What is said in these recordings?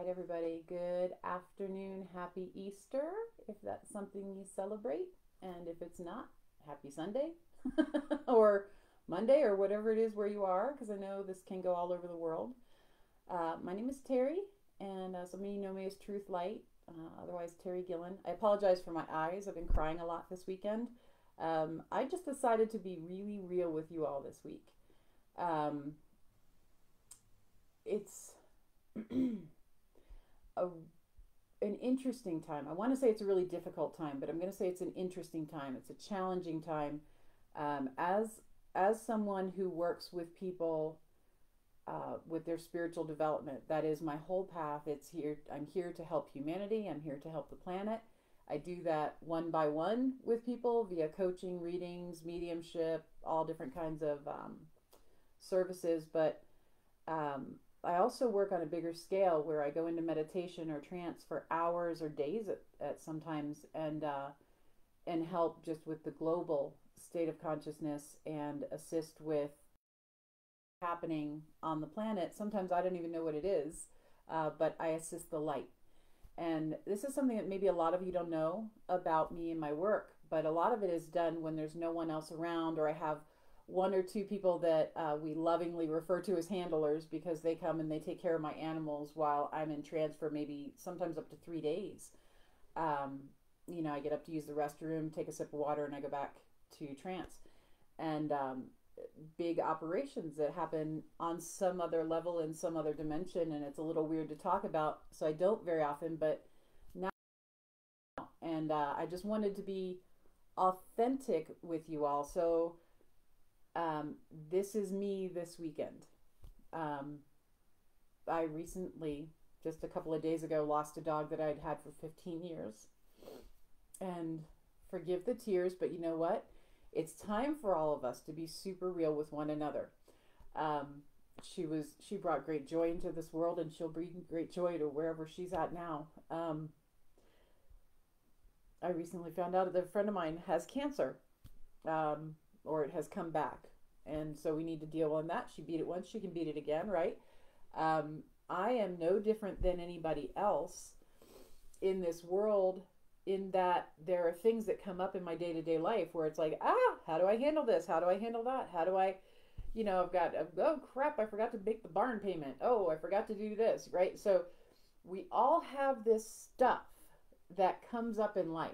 right, everybody. Good afternoon. Happy Easter, if that's something you celebrate. And if it's not, happy Sunday or Monday or whatever it is where you are, because I know this can go all over the world. Uh, my name is Taerie, and uh, some of you know me as Truth Light, uh, otherwise Taerie Gillan. I apologize for my eyes. I've been crying a lot this weekend. Um, I just decided to be really real with you all this week. Um, it's a an interesting time. I want to say it's a really difficult time, but I'm going to say it's an interesting time. It's a challenging time. Um, as as someone who works with people uh, with their spiritual development, that is my whole path. It's here. I'm here to help humanity. I'm here to help the planet. I do that one by one with people via coaching, readings, mediumship, all different kinds of um, services. But um, I also work on a bigger scale where I go into meditation or trance for hours or days at, at sometimes and uh, and help just with the global state of consciousness and assist with happening on the planet. Sometimes I don't even know what it is, uh, but I assist the light. And this is something that maybe a lot of you don't know about me and my work, but a lot of it is done when there's no one else around or I have one or two people that uh, we lovingly refer to as handlers because they come and they take care of my animals while I'm in trance for maybe sometimes up to three days. Um, you know, I get up to use the restroom, take a sip of water, and I go back to trance. And um, big operations that happen on some other level in some other dimension, and it's a little weird to talk about, so I don't very often, but now. And uh, I just wanted to be authentic with you all. So, um, this is me this weekend. Um, I recently, just a couple of days ago, lost a dog that I'd had for 15 years. And forgive the tears, but you know what? It's time for all of us to be super real with one another. Um, she was she brought great joy into this world, and she'll bring great joy to wherever she's at now. Um, I recently found out that a friend of mine has cancer. Um, or it has come back. And so we need to deal on that. She beat it once, she can beat it again, right? Um, I am no different than anybody else in this world, in that there are things that come up in my day to day life where it's like, ah, how do I handle this? How do I handle that? How do I, you know, I've got, oh crap, I forgot to make the barn payment. Oh, I forgot to do this, right? So we all have this stuff that comes up in life.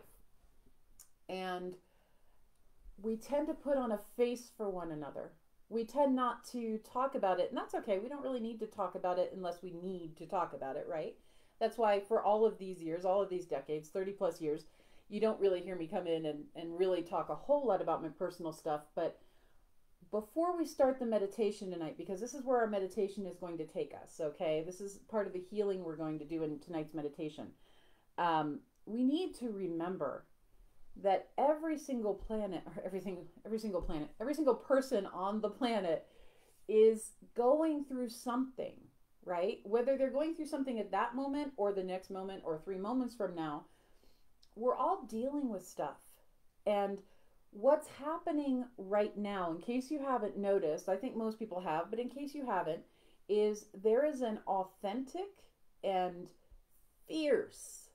And we tend to put on a face for one another. We tend not to talk about it, and that's okay. We don't really need to talk about it unless we need to talk about it, right? That's why for all of these years, all of these decades, 30 plus years, you don't really hear me come in and, and really talk a whole lot about my personal stuff. But before we start the meditation tonight, because this is where our meditation is going to take us, okay? This is part of the healing we're going to do in tonight's meditation. Um, we need to remember that every single planet or everything every single planet every single person on the planet is going through something right? Whether they're going through something at that moment or the next moment or 3 moments from now we're all dealing with stuff. And what's happening right now in case you haven't noticed i think most people have but in case you haven't is there is an authentic and fierce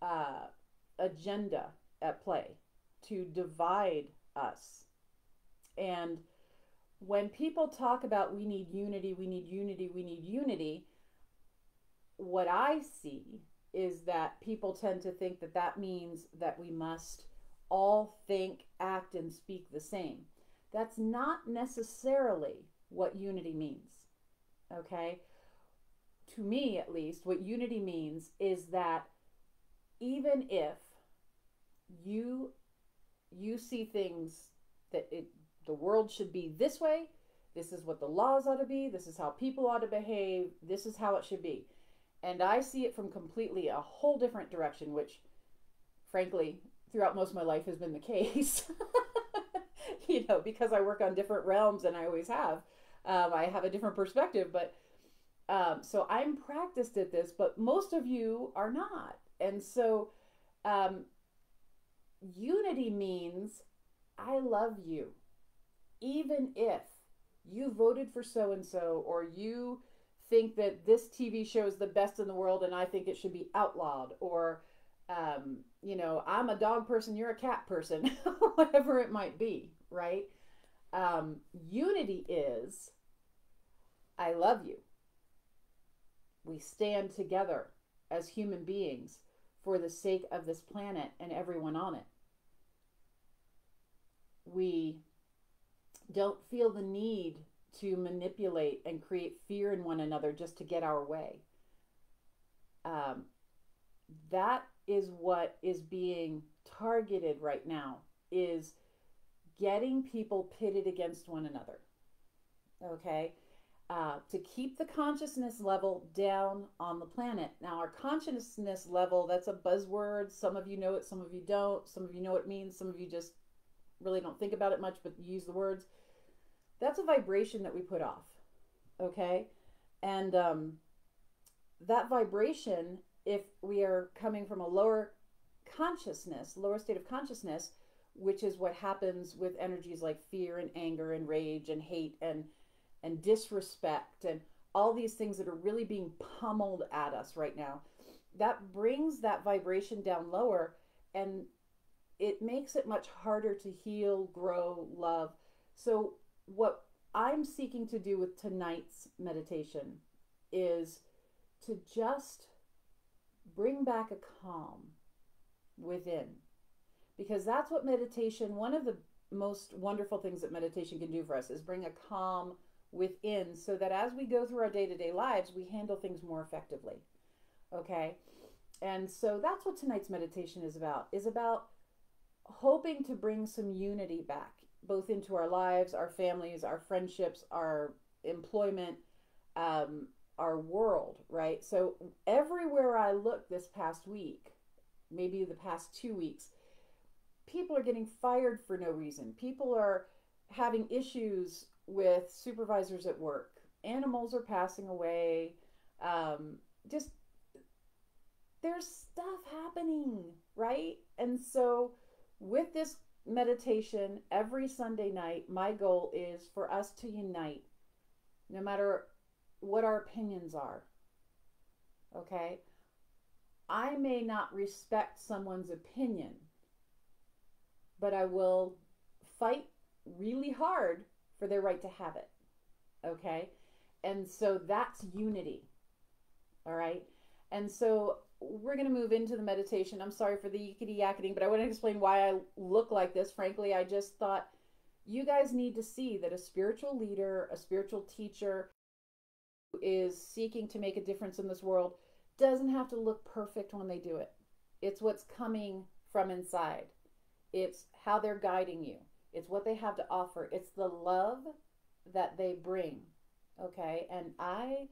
uh, agenda at play to divide us. And when people talk about we need unity, we need unity, we need unity, what I see is that people tend to think that that means that we must all think, act, and speak the same. That's not necessarily what unity means. Okay? To me, at least, what unity means is that even if you you see things that it the world should be this way. This is what the laws ought to be. This is how people ought to behave. This is how it should be. And i see it from completely a whole different direction which frankly throughout most of my life has been the case. You know because i work on different realms and i always have. Um, i have a different perspective but um, so i'm practiced at this but most of you are not. And so um, Unity means I love you. Even if you voted for so and so or you think that this TV show is the best in the world and I think it should be outlawed or um, you know, I'm a dog person, you're a cat person, whatever it might be, right? Um, unity is I love you. We stand together as human beings for the sake of this planet and everyone on it. We don't feel the need to manipulate and create fear in one another just to get our way. Um, that is what is being targeted right now is getting people pitted against one another okay? Uh, to keep the consciousness level down on the planet. Now our consciousness level that's a buzzword. Some of you know it some of you don't. Some of you know what it means. Some of you just really don't think about it much but use the words. That's a vibration that we put off okay? And um, that vibration if we are coming from a lower consciousness lower state of consciousness which is what happens with energies like fear and anger and rage and hate and and disrespect and all these things that are really being pummeled at us right now that brings that vibration down lower and it makes it much harder to heal grow love so what I'm seeking to do with tonight's meditation is to just bring back a calm within. Because that's what meditation, one of the most wonderful things that meditation can do for us is bring a calm within so that as we go through our day to day lives, we handle things more effectively. Okay? And so that's what tonight's meditation is about, is about hoping to bring some unity back both into our lives, our families, our friendships, our employment, um, our world, right? So everywhere I look this past week, maybe the past two weeks, people are getting fired for no reason. People are having issues with supervisors at work. Animals are passing away. Um, just there's stuff happening, right? And so with this meditation every Sunday night, my goal is for us to unite no matter what our opinions are. Okay? I may not respect someone's opinion, but I will fight really hard for their right to have it. Okay? And so that's unity. All right? And so we're going to move into the meditation. I'm sorry for the yickety yakketing, but I want to explain why I look like this. Frankly, I just thought you guys need to see that a spiritual leader, a spiritual teacher who is seeking to make a difference in this world doesn't have to look perfect when they do it. It's what's coming from inside, it's how they're guiding you, it's what they have to offer, it's the love that they bring. Okay, and I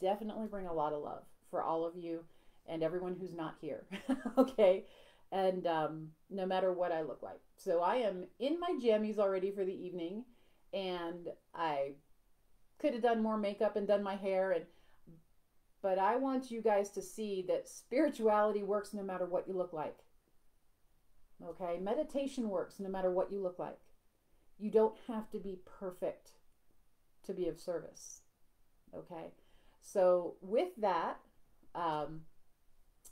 definitely bring a lot of love for all of you and everyone who's not here. okay. And um, no matter what I look like. So I am in my jammies already for the evening, and I could have done more makeup and done my hair and but I want you guys to see that spirituality works no matter what you look like. Okay? Meditation works no matter what you look like. You don't have to be perfect to be of service. Okay? So, with that, um,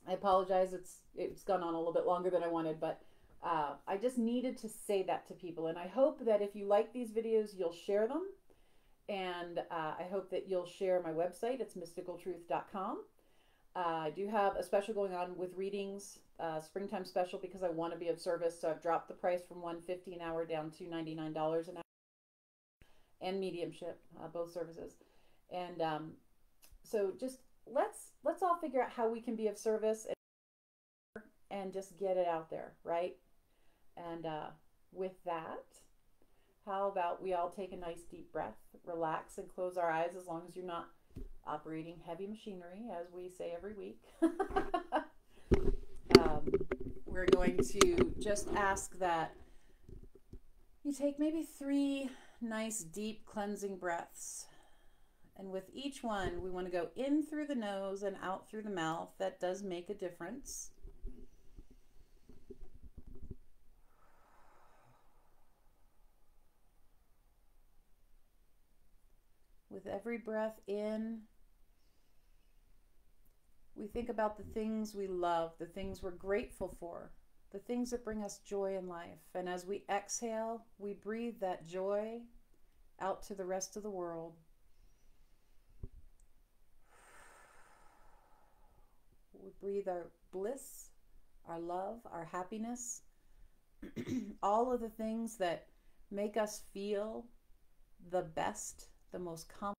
I apologize. It's it's gone on a little bit longer than I wanted, but uh, I just needed to say that to people, and I hope that if you like these videos, you'll share them, and uh, I hope that you'll share my website. It's mysticaltruth.com. Uh, I do have a special going on with readings, uh, springtime special, because I want to be of service. So I've dropped the price from 150 an hour down to $99 an hour, and mediumship, uh, both services, and um, so just let's let's all figure out how we can be of service and, just get it out there, right? And uh, with that, how about we all take a nice deep breath, relax, and close our eyes as long as you're not operating heavy machinery, as we say every week. um, we're going to just ask that you take maybe three nice, deep, cleansing breaths. And with each one, we want to go in through the nose and out through the mouth. That does make a difference. With every breath in, we think about the things we love, the things we're grateful for, the things that bring us joy in life. And as we exhale, we breathe that joy out to the rest of the world. We breathe our bliss, our love, our happiness, all of the things that make us feel the best, the most confident.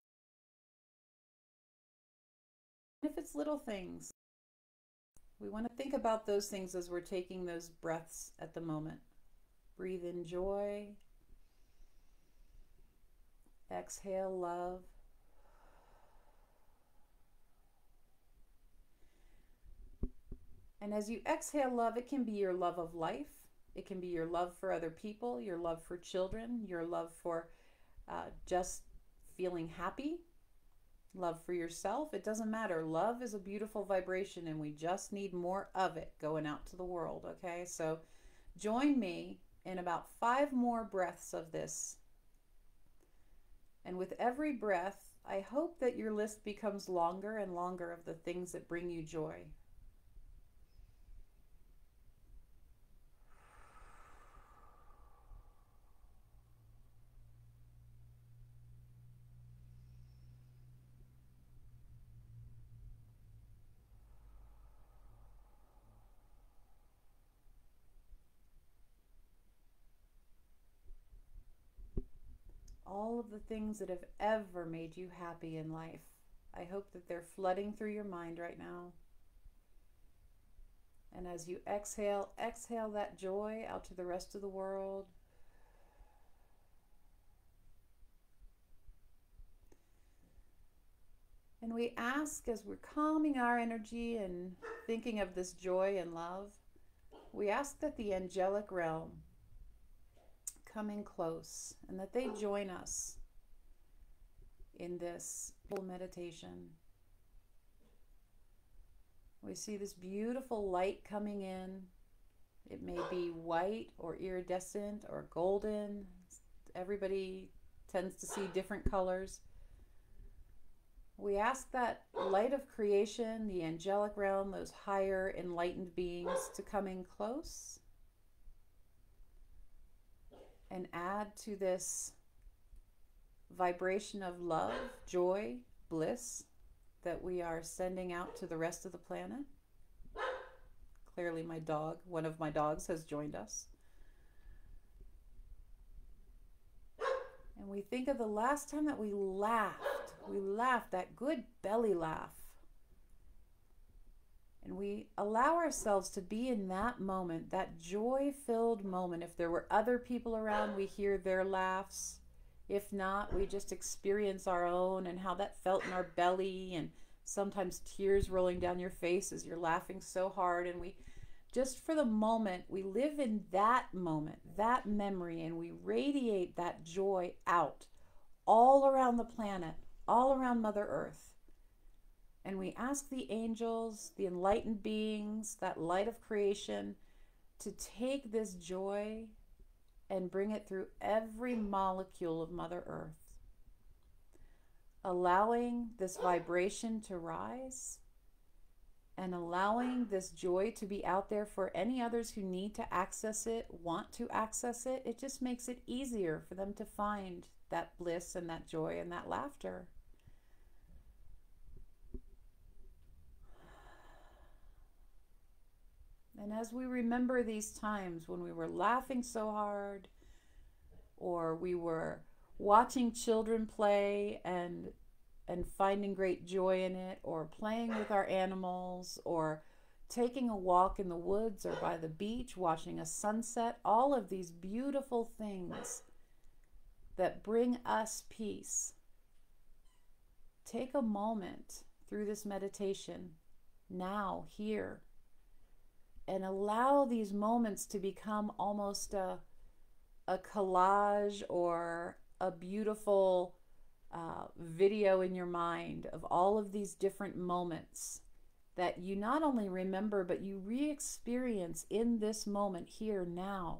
If it's little things, we want to think about those things as we're taking those breaths at the moment. Breathe in joy. Exhale love. And as you exhale love, it can be your love of life. It can be your love for other people, your love for children, your love for uh, just feeling happy, love for yourself. It doesn't matter. Love is a beautiful vibration, and we just need more of it going out to the world. Okay, so join me in about five more breaths of this. And with every breath, I hope that your list becomes longer and longer of the things that bring you joy. All of the things that have ever made you happy in life. I hope that they're flooding through your mind right now. And as you exhale, exhale that joy out to the rest of the world. And we ask as we're calming our energy and thinking of this joy and love, we ask that the angelic realm coming close and that they join us in this meditation. We see this beautiful light coming in. It may be white or iridescent or golden. Everybody tends to see different colors. We ask that light of creation, the angelic realm, those higher enlightened beings to come in close and add to this vibration of love, joy, bliss that we are sending out to the rest of the planet. Clearly, my dog, one of my dogs, has joined us. And we think of the last time that we laughed. We laughed, that good belly laugh. We allow ourselves to be in that moment, that joy filled moment. If there were other people around, we hear their laughs. If not, we just experience our own and how that felt in our belly, and sometimes tears rolling down your face as you're laughing so hard. And we just for the moment, we live in that moment, that memory, and we radiate that joy out all around the planet, all around Mother Earth. And we ask the angels, the enlightened beings, that light of creation, to take this joy and bring it through every molecule of Mother Earth, allowing this vibration to rise and allowing this joy to be out there for any others who need to access it, want to access it. It just makes it easier for them to find that bliss and that joy and that laughter. And as we remember these times when we were laughing so hard, or we were watching children play and and finding great joy in it, or playing with our animals, or taking a walk in the woods or by the beach, watching a sunset, all of these beautiful things that bring us peace. Take a moment through this meditation now, here, and allow these moments to become almost a, a collage or a beautiful uh, video in your mind of all of these different moments that you not only remember, but you re experience in this moment here now.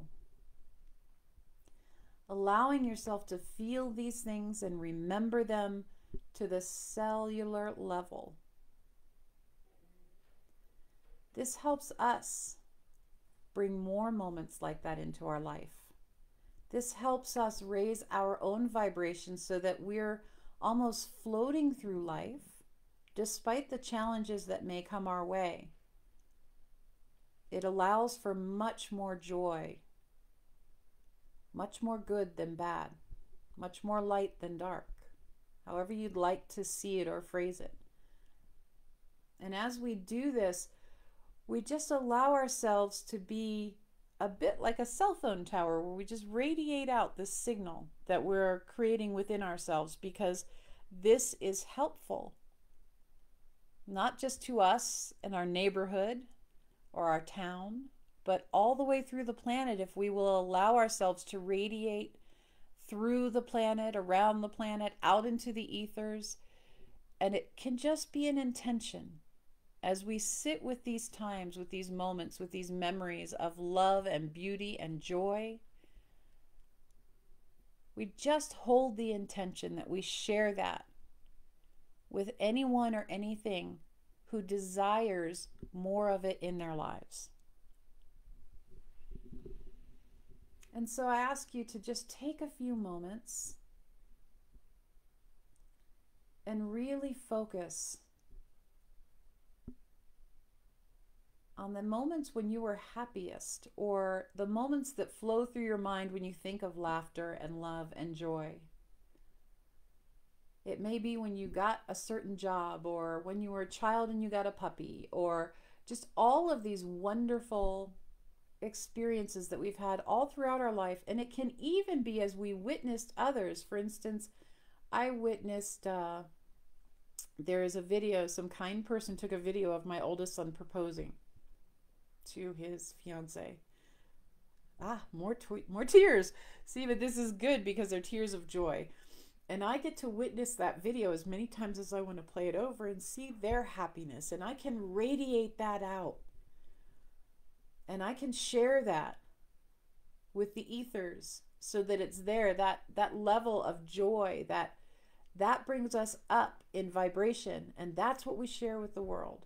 Allowing yourself to feel these things and remember them to the cellular level. This helps us bring more moments like that into our life. This helps us raise our own vibration so that we're almost floating through life despite the challenges that may come our way. It allows for much more joy, much more good than bad, much more light than dark, however you'd like to see it or phrase it. And as we do this, we just allow ourselves to be a bit like a cell phone tower where we just radiate out this signal that we're creating within ourselves because this is helpful not just to us and our neighborhood or our town, but all the way through the planet if we will allow ourselves to radiate through the planet, around the planet, out into the ethers. And it can just be an intention as we sit with these times, with these moments, with these memories of love and beauty and joy, we just hold the intention that we share that with anyone or anything who desires more of it in their lives. And so I ask you to just take a few moments and really focus on the moments when you were happiest or the moments that flow through your mind when you think of laughter and love and joy. It may be when you got a certain job or when you were a child and you got a puppy or just all of these wonderful experiences that we've had all throughout our life. And it can even be as we witnessed others. For instance, I witnessed, uh, there is a video, some kind person took a video of my oldest son proposing to his fiance. Ah, more more tears. See, but this is good because they're tears of joy. And I get to witness that video as many times as I want to play it over and see their happiness. And I can radiate that out. And I can share that with the ethers so that it's there that that level of joy that that brings us up in vibration and that's what we share with the world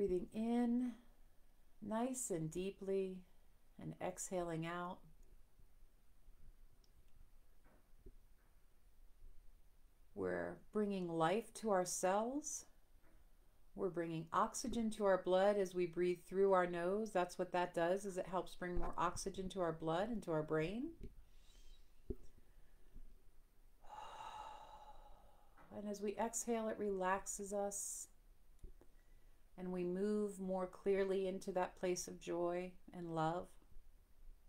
Breathing in nice and deeply and exhaling out. We're bringing life to our cells. We're bringing oxygen to our blood as we breathe through our nose. That's what that does is it helps bring more oxygen to our blood and to our brain. And as we exhale, it relaxes us and we move more clearly into that place of joy and love,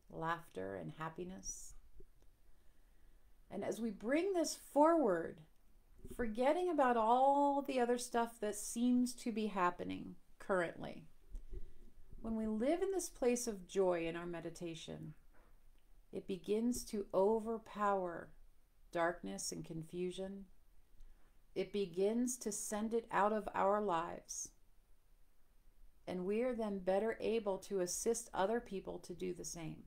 laughter and happiness. And as we bring this forward, forgetting about all the other stuff that seems to be happening currently, when we live in this place of joy in our meditation, it begins to overpower darkness and confusion. It begins to send it out of our lives and we are then better able to assist other people to do the same.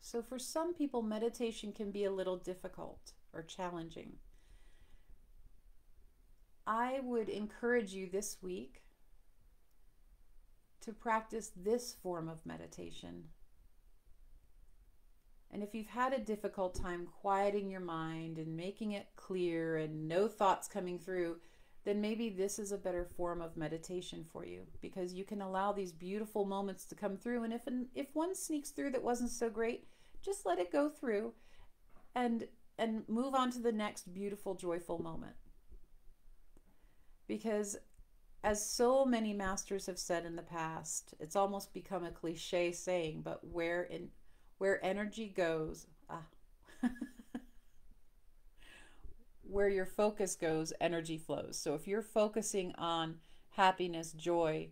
So, for some people, meditation can be a little difficult or challenging. I would encourage you this week to practice this form of meditation and if you've had a difficult time quieting your mind and making it clear and no thoughts coming through, then maybe this is a better form of meditation for you because you can allow these beautiful moments to come through. And if an, if one sneaks through that wasn't so great, just let it go through, and and move on to the next beautiful, joyful moment. Because as so many masters have said in the past, it's almost become a cliche saying, but where in where energy goes, ah, where your focus goes, energy flows. So if you're focusing on happiness, joy,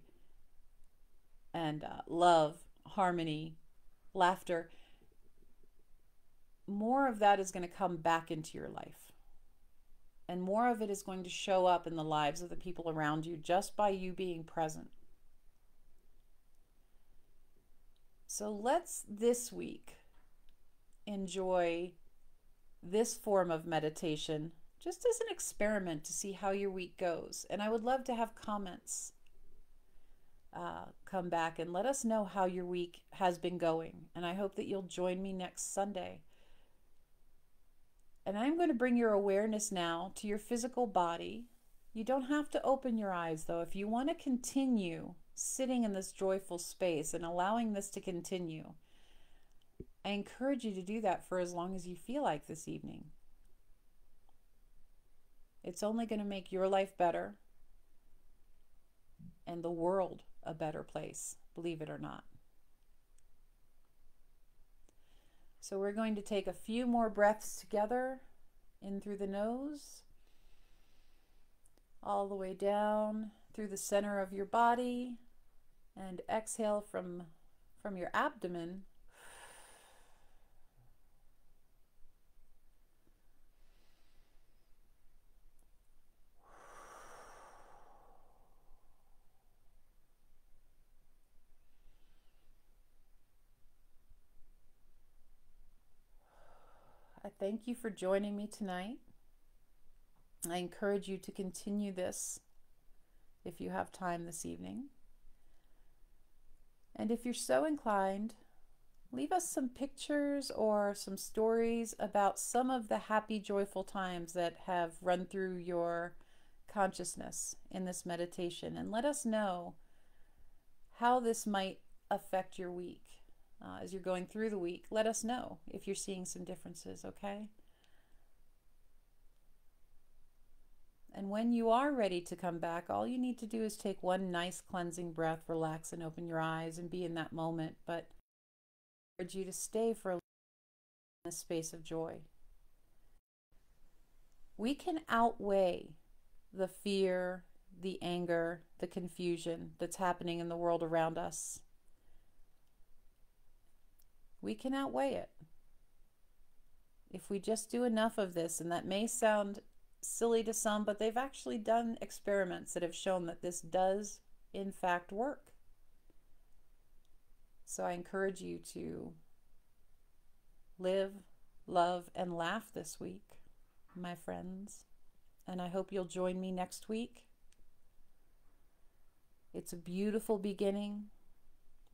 and uh, love, harmony, laughter, more of that is going to come back into your life. And more of it is going to show up in the lives of the people around you just by you being present. So let's this week enjoy this form of meditation just as an experiment to see how your week goes. And I would love to have comments uh, come back and let us know how your week has been going. And I hope that you'll join me next Sunday. And I'm going to bring your awareness now to your physical body. You don't have to open your eyes, though. If you want to continue sitting in this joyful space and allowing this to continue, I encourage you to do that for as long as you feel like this evening. It's only going to make your life better and the world a better place, believe it or not. So we're going to take a few more breaths together in through the nose, all the way down through the center of your body, and exhale from, from your abdomen. I thank you for joining me tonight. I encourage you to continue this if you have time this evening. And if you're so inclined, leave us some pictures or some stories about some of the happy, joyful times that have run through your consciousness in this meditation and let us know how this might affect your week uh, as you're going through the week. Let us know if you're seeing some differences, okay? And when you are ready to come back, all you need to do is take one nice cleansing breath, relax and open your eyes and be in that moment. But I urge you to stay for a in a space of joy. We can outweigh the fear, the anger, the confusion that's happening in the world around us we can outweigh it. If we just do enough of this, and that may sound silly to some, but they've actually done experiments that have shown that this does, in fact, work. So I encourage you to live, love, and laugh this week, my friends. And I hope you'll join me next week. It's a beautiful beginning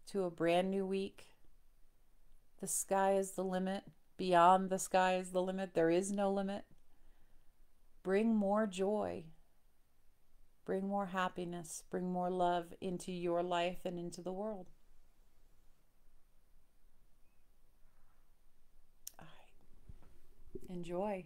to a brand new week. The sky is the limit. Beyond the sky is the limit. There is no limit. Bring more joy. Bring more happiness. Bring more love into your life and into the world. All right. Enjoy.